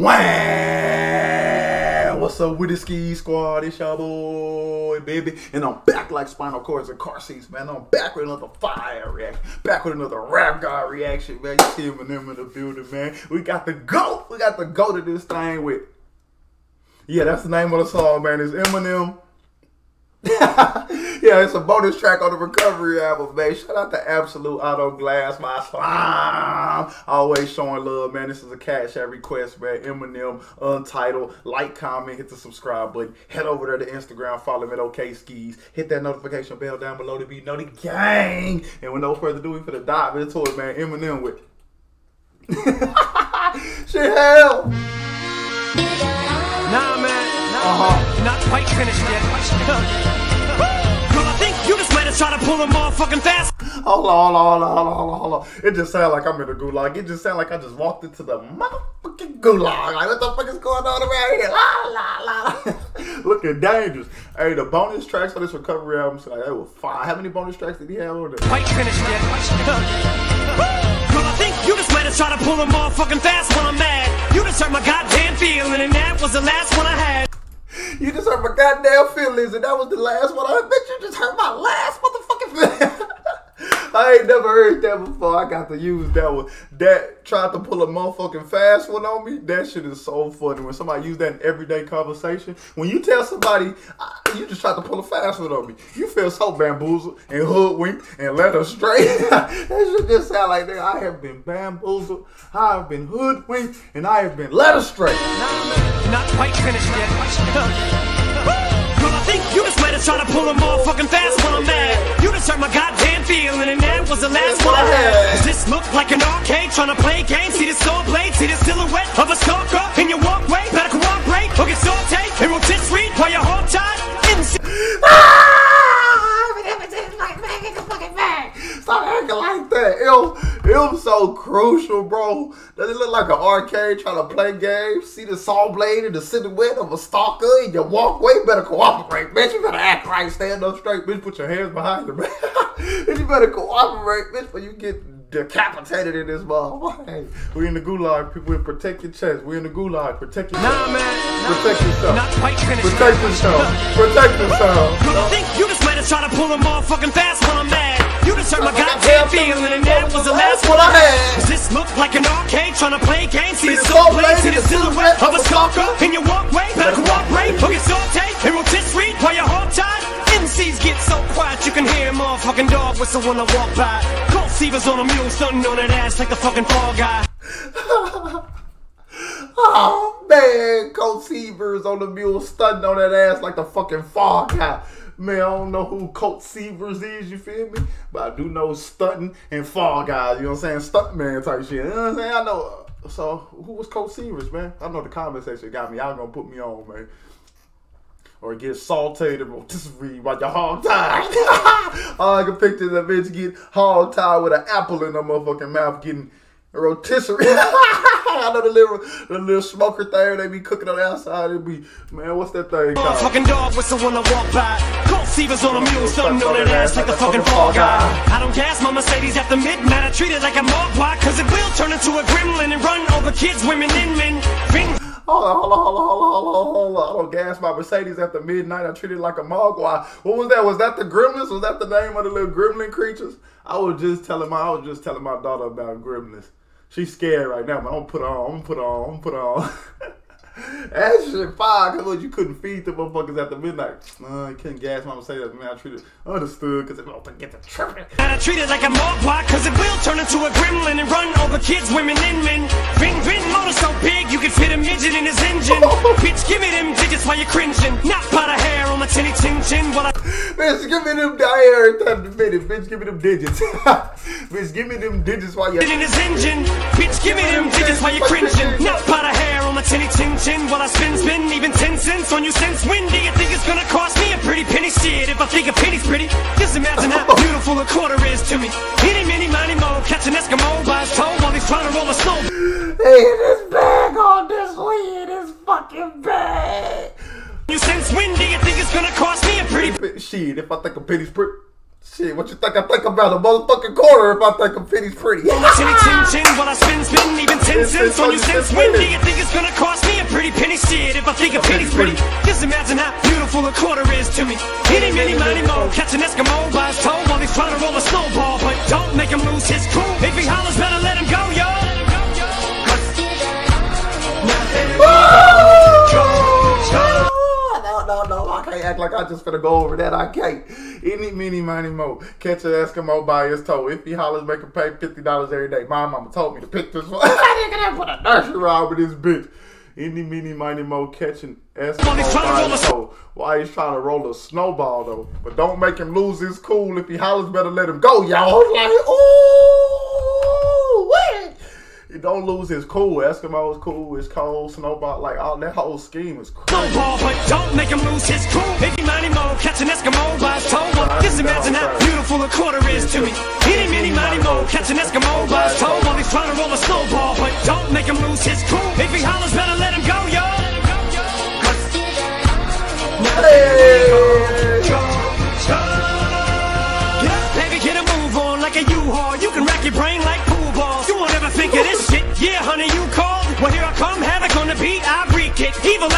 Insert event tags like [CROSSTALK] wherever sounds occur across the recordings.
Wham! What's up with the Sceez squad? It's your boy, baby. And I'm back like spinal cords and car seats, man. I'm back with another fire reaction. Back with another rap god reaction, man. You see Eminem in the building, man. We got the GOAT. We got the GOAT of this thing with. Yeah, that's the name of the song, man. It's Eminem. [LAUGHS] yeah, it's a bonus track on the Recovery album, man. Shout out to Absolute Auto Glass, my slime. Always showing love, man. This is a cash app request, man. Eminem, Untitled. Like, comment, hit the subscribe button. Head over there to Instagram, follow me at Ok Sceez. Hit that notification bell down below to be notified, gang. And with no further ado, we finna dive into it, man. Eminem with. [LAUGHS] Shit, hell. Nah, man. Nah, Uh-huh. Not quite finished yet. [LAUGHS] Girl, I think you just might have tried to pull a motherfucking fast. Hold on, hold on, hold on, hold on, hold on, hold on. It just sounds like I'm in a gulag. It just sounds like I just walked into the motherfucking gulag. Like, what the fuck is going on around here? La, la, la. [LAUGHS] Looking dangerous. Hey, the bonus tracks for this recovery album, so like, they were five. How many bonus tracks did he have on there? Quite finished yet. [LAUGHS] Girl, I think you just might have tried to pull a motherfucking fast when I'm mad. You just hurt my goddamn feeling, and that was the last one I had. Hurt my goddamn feelings, and that was the last one. I bet you just hurt my last motherfucking feelings. [LAUGHS] I ain't never heard that before. I got to use that one. That tried to pull a motherfucking fast one on me. That shit is so funny. When somebody use that in everyday conversation, when you tell somebody "Ah, you just tried to pull a fast one on me, you feel so bamboozled and hoodwinked and led astray. [LAUGHS] that shit just sound like nigga, I have been bamboozled, I have been hoodwinked, and I have been led astray. Not quite finished yet. [LAUGHS] Girl, I think you just might have tried to pull a motherfucking fast when I'm mad. You just hurt my goddamn feeling, and that was the last one I had. Does this look like an arcade trying to play games? See the saw blade, see the silhouette of a stalker in your walkway. Better cooperate or get sauteed and rotisserie while you're hog tied. MC. Stop acting like that. It was, so crucial, bro. Does it look like an arcade trying to play games? See the saw blade and the silhouette of a stalker in your walkway? Better cooperate, bitch. You better act right. Stand up straight, bitch. Put your hands behind you, man. Bitch, [LAUGHS] you better cooperate, bitch, or you get decapitated in this motherfucker. Hey, we in the gulag. People, protect your chest. We in the gulag. Protect yourself. Nah, man. Protect yourself. Not quite finished. Protect yourself. Protect yourself. Girl, I think you just might have tried to pull a motherfucking fast when I'm mad. You just hurt my goddamn feeling, and that was the last one I had. This look like an arcade trying to play games? See the soul blade, see the silhouette of a stalker in your walkway. Better cooperate or get sauteed and rotisserie while you're hog tied. MCs get so quiet you can hear a motherfucking dog whistle when I walk by. Colt Seavers on a mule, stunting on that ass like the fucking fall guy. [LAUGHS] Oh man, Coach Severs on the mule stunting on that ass like the fucking fall guy. Man, I don't know who Coach Severs is, you feel me? But I do know stunting and fall guys, you know what I'm saying? Stunt man type shit. You know what I'm saying? I know. Uh, so, who was Coach Severs, man? I know the comment section got me. Y'all gonna put me on, man. Or get salted and rotisserie while you're hog tied. [LAUGHS] All I can picture is that bitch get hog tied with an apple in her motherfucking mouth getting rotisserie. [LAUGHS] I know the little the little smoker thing they be cooking on the outside. It be man, what's that thing called? Motherfucking dog whistle when I walk by. Seavers on a mule, stunting on that ass like the fucking fall guy. I don't gas my Mercedes after midnight. I treat it like a mogwai, cause it will turn into a gremlin and run over kids, women, and men. Ring Hold on, hold on, hold on, hold on, hold on, hold on. I don't gas my Mercedes after midnight. I treat it like a mogwai. What was that? Was that the gremlins? Was that the name of the little gremlin creatures? I was just telling my I was just telling my daughter about gremlins. She's scared right now, but I'm gonna put on. I'm gonna put on. I'm gonna put on. [LAUGHS] that shit fire, cause you couldn't feed the motherfuckers after midnight. Uh, you couldn't gas my Mercedes. Man, I treated understood, cause it don't get the tripping. I treat it like a mogwai, cause it will turn into a gremlin and run over kids, women, and men. Ring, ring, motor so big you can fit a midget in his engine. [LAUGHS] Bitch, give me them digits while you're cringing. Not pot of hair on my chinny chin chin while I. Bitch, give me them diary time to minute. Bitch, give me them digits. [LAUGHS] Bitch, give me them digits while you're. in his engine. Bitch, give me them digits while you're cringing. Not pot of hair on my chinny chin chin while I spin spin. Even 10 cents on you cents. When do you think it's gonna cost me a pretty penny? Shit, if I think a penny's pretty, just imagine how [LAUGHS] beautiful a quarter is to me. Any, many, money, mo. Catch an Eskimo by his toe while he's trying to roll a snow. Hey, this bag on this weed is fucking bad. You since when do you think it's gonna cost me pretty bit shit. If I think a penny's pretty. Shit, what you think I think about? A motherfucking quarter if I think a penny's pretty. Chinny chin chin, while I spin spin, even ten cents on you since when? Do you think it's gonna cost me a pretty penny? Shit, if I think a penny's pretty, just imagine how beautiful a quarter is to me. Any, many, money, mo, catch an Eskimo by his toe while he's trying to roll a snowball, but don't make him lose his cool. If he hollers, better let him just finna go over that. I can't. Any, many, money, mo. Catch an Eskimo by his toe. If he hollers, make him pay fifty dollars every day. My mama told me to pick this one. [LAUGHS] I didn't put a nursery rhyme with this bitch. Any, many, money, mo. Catching Eskimo by his toe. Why he's trying to roll a snowball though? But don't make him lose his cool. If he hollers, better let him go, y'all. Like, ooh. Don't lose his cool. Eskimo is cool. It's cold. Snowball. Like all that whole scheme is crazy. Snowball, but don't make him lose his cool. If he money, mo. Catch an Eskimo by his toe. Just imagine how beautiful a quarter is to me. Any, many, money, mo. Catch an Eskimo by his toe while he's trying to roll a snowball. But don't make him lose his cool. If he hollers, better let him go, yo. Baby, get a move on like a U-Haul. You can rack your brain like come, havoc on the beat. I wreak it. Evil.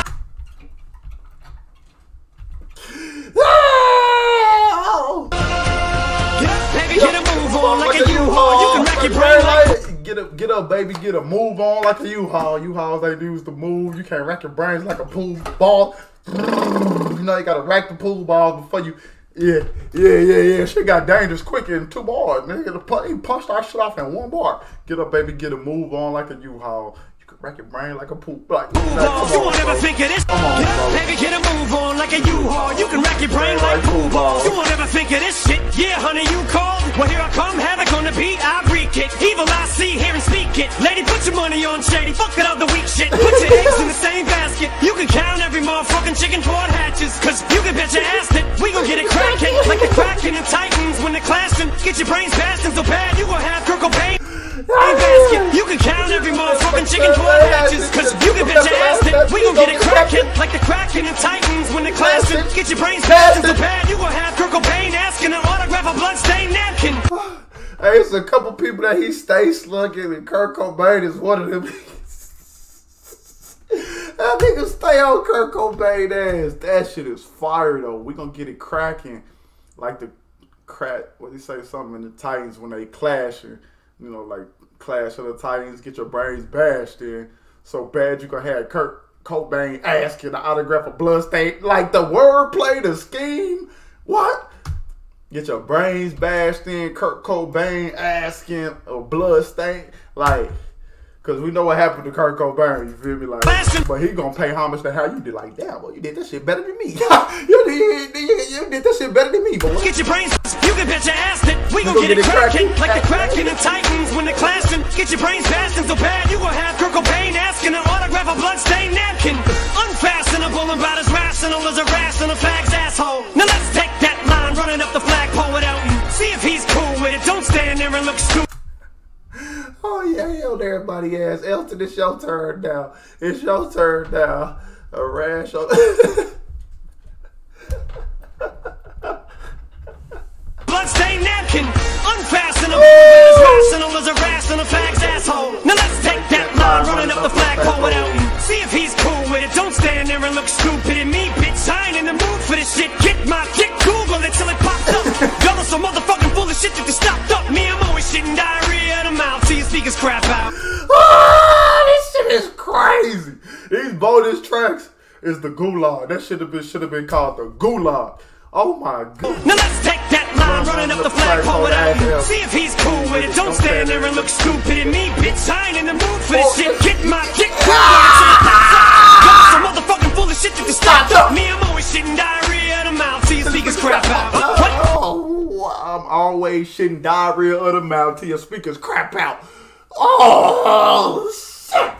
Get a move on like a U-Haul. You can rack your brain like Get up, get up, baby. Get a move on like a U-Haul. U-Hauls they use the move. You can't rack your brains like a pool ball. You know you gotta rack the pool balls before you. Yeah, yeah, yeah, yeah. Shit got dangerous quick in two bars. Nigga, he punched our shit off in one bar. Get up, baby. Get a move on like a U-Haul. You can rack your brain like a pool. Like, move like, on. You won't ever think of this. Come on, bro. baby, get a move on like a U-Haul. You can rack your brain like pool balls. You won't ever think of this shit. Yeah, honey, you called. Well, here I come, havoc on the beat. I wreak it. Evil, I see, hear and speak it. Lady, put your money on shady. Fuck it up the weak shit. Put your eggs in the same basket. You can count every motherfucking chicken toward hatches. Cause you can bet your ass that we gon' get it cracking. Like the Kraken and Titans when they're clashing. Get your brains blasting so bad you gon' have Kurt Cobain. Ain't basket. You can count every motherfucking chicken hatches. Cause you can bet your ass that we gon' get it cracking. Like the Kraken and Titans when they're. Get your brains blasting so bad you gon' have Kurt Cobain asking an autograph a bloodstained napkin. [SIGHS] Hey, it's a couple people that he stays slugging, and Kurt Cobain is one of them. [LAUGHS] that nigga stay on Kurt Cobain ass. That shit is fire though. We gonna get it cracking, like the crack. What he say? Something in the Titans when they clashing. You know, like Clash of the Titans. Get your brains bashed in so bad you gonna have Kurt Cobain asking the autograph of Bloodstain. Like the wordplay, the scheme. What? Get your brains bashed in. Kurt Cobain asking a bloodstain. Like, cause we know what happened to Kurt Cobain. You feel me? Like, but he gonna pay homage to how you did. Like, damn, boy, you did that shit better than me. [LAUGHS] you, did, you, you did that shit better than me, boy. Get your brains, you can bet your ass that we gon' gon' get, get it cracking. cracking. Like the Kraken and Titans when they're clashing. Get your brains blasting so bad you gon' have Kurt Cobain asking an autograph a bloodstained napkin. Unfastenable and about as rational as a rational fag's asshole. Now let's take that line running up the flagpole without you. See if he's cool with it. Don't stand there and look stupid. Held everybody ass. Elton, it's your turn now. It's your turn now. A rash on. [LAUGHS] Bloodstained napkin, unfastenable, but as rational as a rational fag's asshole. Now let's take that line running up the flagpole without you. See if he's cool with it. Don't stand there and look stupid crap out. Ah, this shit is crazy. These bonus tracks is the gulag. That should have been should have been called the gulag. Oh my god. Now let's take that line running up the flagpole without you. See if he's cool with it. Don't stand there and look stupid at me, bitch. I ain't in the mood for this shit. Get my dick cool until it pops up. Y'all motherfucking full of shit that stopped up. Me, I'm always shitting diarrhea out of mouth till your speakers crap out. What? Oh, I'm always shitting diarrhea of the mouth till your speakers crap out. Oh shit.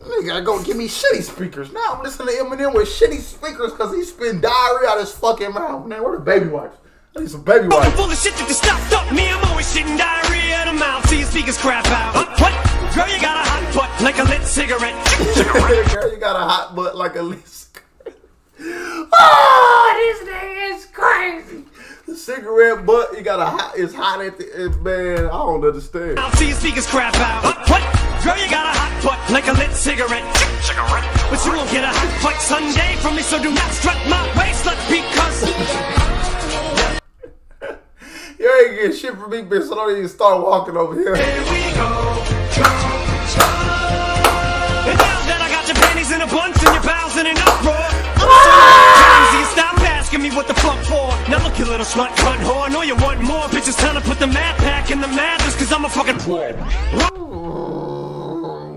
Nigga, go give me shitty speakers. Now I'm listening to Eminem with shitty speakers because he spitting diarrhea out his fucking mouth. Man, where the baby wipes? I need some baby wipes. full of shit that you stopped up. Me, I'm always shitting diarrhea out of mouth till your speakers crap out. What? Girl, you got a hot butt like a lit cigarette. [LAUGHS] Girl, you got a hot butt like a Lisa. [LAUGHS] Oh, this nigga is crazy. The cigarette butt, you got a hot, it's hot at the, it, man, I don't understand. I'll see your speak crap out. Hot what? girl, you got a hot foot like a lit cigarette. Cigarette. But you won't get a hot foot Sunday from me, so do not strut my waist, let's because. [LAUGHS] you ain't getting shit from me, bitch, so don't even start walking over here. here asking me what the fuck for. Now look, you little slut cunt whore. I know you want more. Bitch, it's time to put the mad pack in the madness, cause I'm a fucking.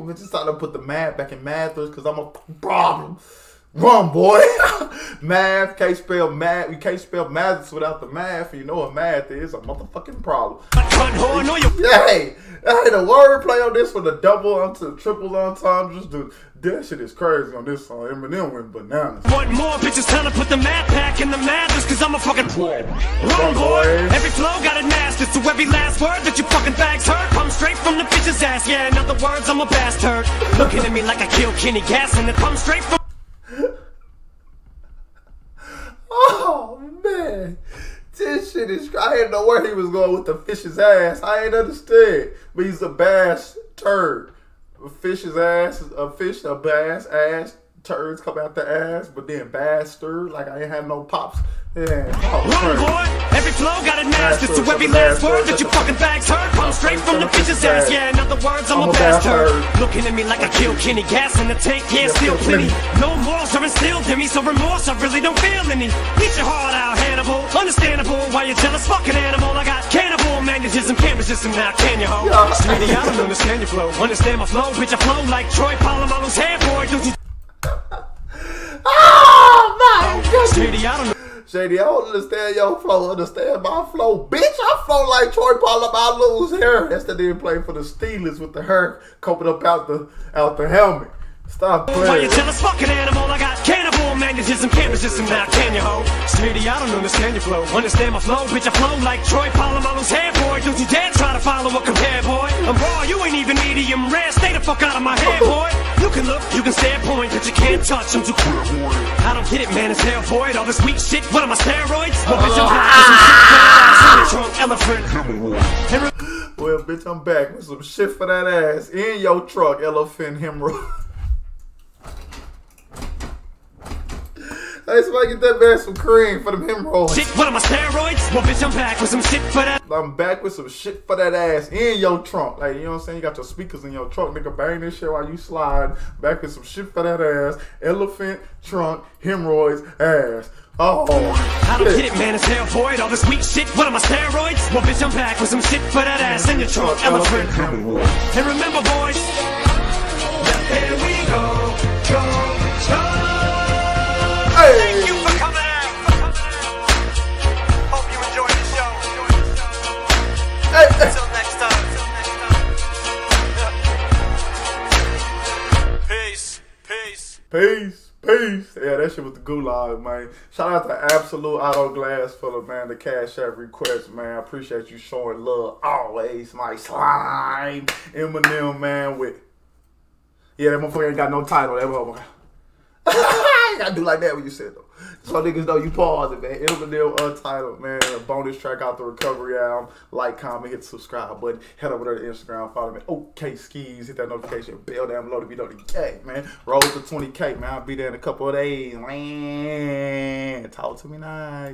We just started to put the math back in Mathers because I'm a problem. Run, boy. [LAUGHS] math can't spell math. You can't spell maths without the math. You know what math is? A motherfucking problem. Cunt whore, I know you. Hey, hey, the wordplay on this with the double onto triple entendres. Dude, that shit is crazy on this song. Eminem went bananas. Want more bitches time to put the mad pack in the madness cause I'm a fucking pro. Wrong boy. Every flow got it mastered so every last word that you fucking bags heard come straight from the bitch's ass. Yeah, in other words, I'm a bastard. Looking at me like I killed Kenny Gas and it comes straight from [LAUGHS] Oh man, this shit is. I didn't know where he was going with the fish's ass. I ain't understand, but he's a bass turd. A fish's ass, a fish, a bass ass. Turds come out the ass, but then bastard. Like I ain't have no pops. Yeah. Oh, crazy. boy. Every flow got it mastered so Bastard, every last word that you fucking bags heard comes straight from the bitch's ass. Yeah, in other words, I'm, I'm a a bastard. bastard. Looking at me like I killed Kenny Gas in the tank. Yeah, still plenty. No morals are instilled in me, so remorse I really don't feel any. Eat your heart out, Hannibal. Understandable why you're jealous, fucking animal. I got cannibal magnetism, can't resist him now, can you, ho? Yeah. Sweetie, I don't understand your flow. Understand my flow, bitch, I flow like Troy Polamalu's hair, boy. You? Oh my god. Sweetie, I don't know. Shady, I don't understand your flow. Understand my flow, bitch. I flow like Troy Polamalu's hair. That's the nigga playing for the Steelers with the hair coming up out the out the helmet. Stop Why playing. you jealous fucking animal? I got cannibal magnetism, can't resist him now, can you, ho? Sweetie, I don't understand your flow. Understand my flow, bitch, I flow like Troy Polamalu's hair, boy. Don't you dare try to follow a compare, boy. I'm raw, you ain't even medium rare. Stay the fuck out of my hair, boy. You can look, you can stare, point, but you can't touch. I'm too cool, boy. I don't get it, man, it's hell void. All this weak shit, what am I, steroids? Well, bitch, I'm hot some shit fat ass in the trunk, elephant. Well, bitch, I'm back with some shit for that ass in your truck, elephant hemorrhoid. Hey, somebody get that man some cream for them hemorrhoids. Shit, what am I, steroids? Well, bitch, I'm back with some shit for that. I'm back with some shit for that ass in your trunk. Like, you know what I'm saying? You got your speakers in your trunk, nigga. Bang this shit while you slide. Back with some shit for that ass. Elephant, trunk, hemorrhoids, ass. Oh. I don't get it, man, it's hell void. All this weak shit, what am I, steroids? Well, bitch, I'm back with some shit for that ass in your trunk, elephant. And remember, boys, shit was the gulag, man. Shout out to Absolute Auto Glass for the man, the cash app request, man. I appreciate you showing love always, my slime. Eminem, man, with yeah, that motherfucker ain't got no title. That motherfucker. I gotta do like that when you said though. So niggas know you pause it, man. Eminem Untitled, man. A bonus track out the recovery album. Like, comment, hit the subscribe button. Head over to Instagram, follow me. Ok Sceez, hit that notification bell down below to be notified, man. Roll to 20K, man. I'll be there in a couple of days, man. Talk to me nice.